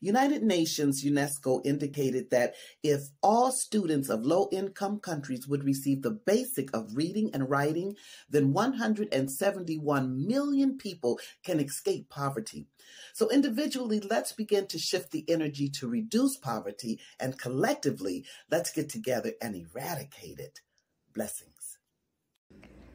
United Nations UNESCO indicated that if all students of low income countries would receive the basic of reading and writing, then 171 million people can escape poverty. So, individually, let's begin to shift the energy to reduce poverty, and collectively, let's get together and eradicate it. Blessings.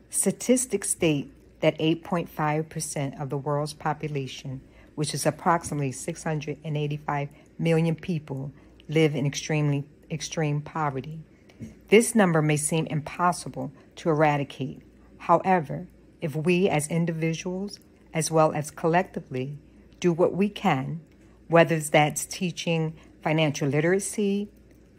Statistics state that 8.5% of the world's population which is approximately 685 million people, live in extremely extreme poverty. This number may seem impossible to eradicate. However, if we as individuals, as well as collectively, do what we can, whether that's teaching financial literacy,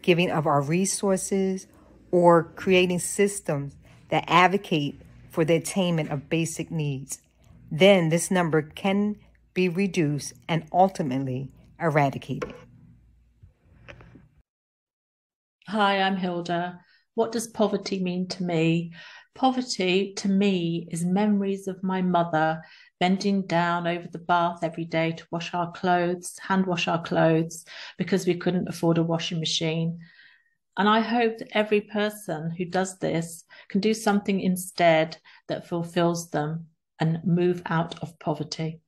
giving of our resources, or creating systems that advocate for the attainment of basic needs, then this number can be reduced, and ultimately eradicated. Hi, I'm Hilda. What does poverty mean to me? Poverty to me is memories of my mother bending down over the bath every day to wash our clothes, hand wash our clothes, because we couldn't afford a washing machine. And I hope that every person who does this can do something instead that fulfills them and move out of poverty.